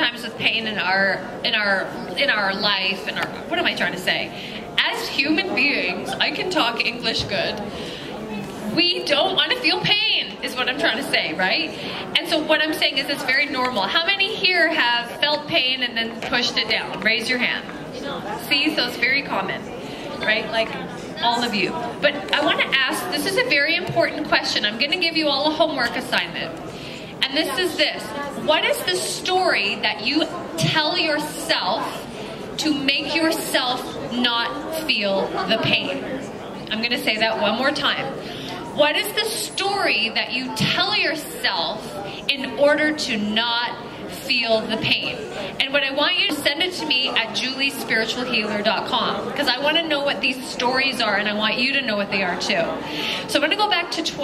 sometimes with pain in our in our in our life and our what am I trying to say? As human beings, I can talk English good. We don't want to feel pain, is what I'm trying to say, right? And so what I'm saying is it's very normal. How many here have felt pain and then pushed it down? Raise your hand. See, so it's very common, right? Like all of you. But I want to ask, this is a very important question. I'm going to give you all a homework assignment. And this is this. What is the story that you tell yourself to make yourself not feel the pain? I'm going to say that one more time. What is the story that you tell yourself in order to not feel the pain? And what I want you to send it to me at juliespiritualhealer.com because I want to know what these stories are and I want you to know what they are too. So I'm going to go back to 20.